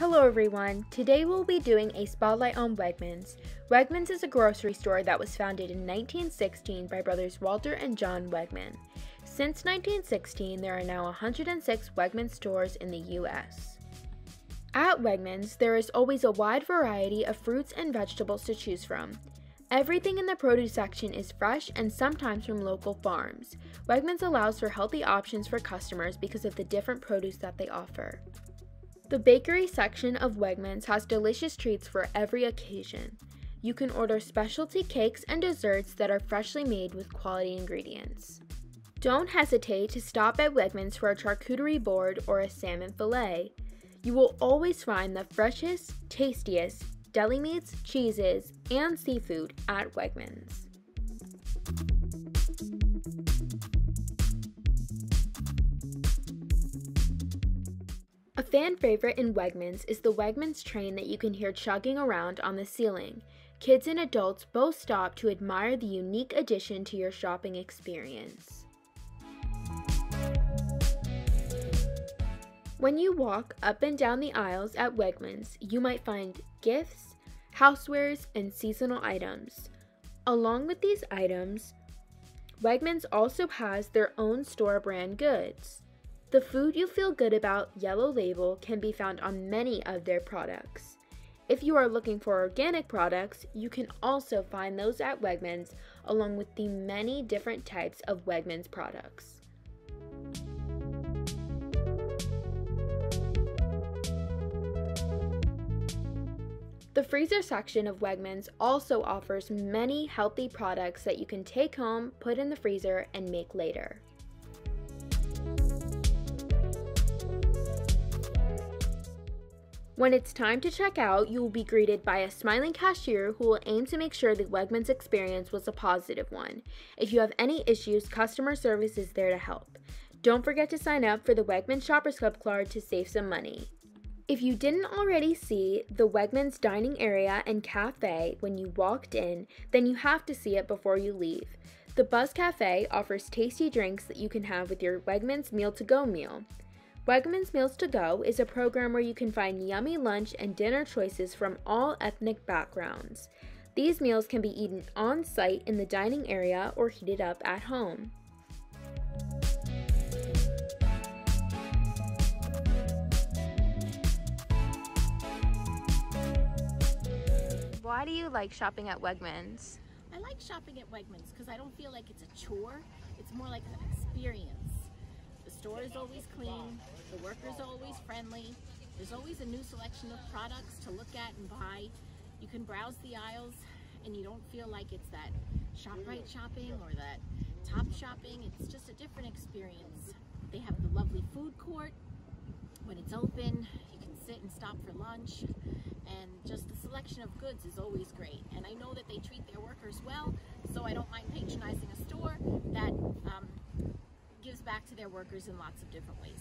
Hello everyone. Today we'll be doing a spotlight on Wegmans. Wegmans is a grocery store that was founded in 1916 by brothers Walter and John Wegman. Since 1916, there are now 106 Wegmans stores in the US. At Wegmans, there is always a wide variety of fruits and vegetables to choose from. Everything in the produce section is fresh and sometimes from local farms. Wegmans allows for healthy options for customers because of the different produce that they offer. The bakery section of Wegmans has delicious treats for every occasion. You can order specialty cakes and desserts that are freshly made with quality ingredients. Don't hesitate to stop at Wegmans for a charcuterie board or a salmon fillet. You will always find the freshest, tastiest, deli meats, cheeses, and seafood at Wegmans. A fan favorite in Wegmans is the Wegmans train that you can hear chugging around on the ceiling. Kids and adults both stop to admire the unique addition to your shopping experience. When you walk up and down the aisles at Wegmans, you might find gifts, housewares, and seasonal items. Along with these items, Wegmans also has their own store brand goods. The food you feel good about yellow label can be found on many of their products. If you are looking for organic products, you can also find those at Wegmans along with the many different types of Wegmans products. The freezer section of Wegmans also offers many healthy products that you can take home, put in the freezer, and make later. When it's time to check out, you will be greeted by a smiling cashier who will aim to make sure the Wegmans experience was a positive one. If you have any issues, customer service is there to help. Don't forget to sign up for the Wegmans Shoppers Club card to save some money. If you didn't already see the Wegmans dining area and cafe when you walked in, then you have to see it before you leave. The Buzz Cafe offers tasty drinks that you can have with your Wegmans Meal to Go meal. Wegmans Meals to Go is a program where you can find yummy lunch and dinner choices from all ethnic backgrounds. These meals can be eaten on site in the dining area or heated up at home. Why do you like shopping at Wegmans? I like shopping at Wegmans because I don't feel like it's a chore. It's more like an experience. The store is always clean. The workers are always friendly. There's always a new selection of products to look at and buy. You can browse the aisles and you don't feel like it's that ShopRite shopping or that top shopping. It's just a different experience. They have the lovely food court. When it's open, you can sit and stop for lunch and just the selection of goods is always great. And I know that they treat their workers well, so I don't mind patronizing a store that um, gives back to their workers in lots of different ways.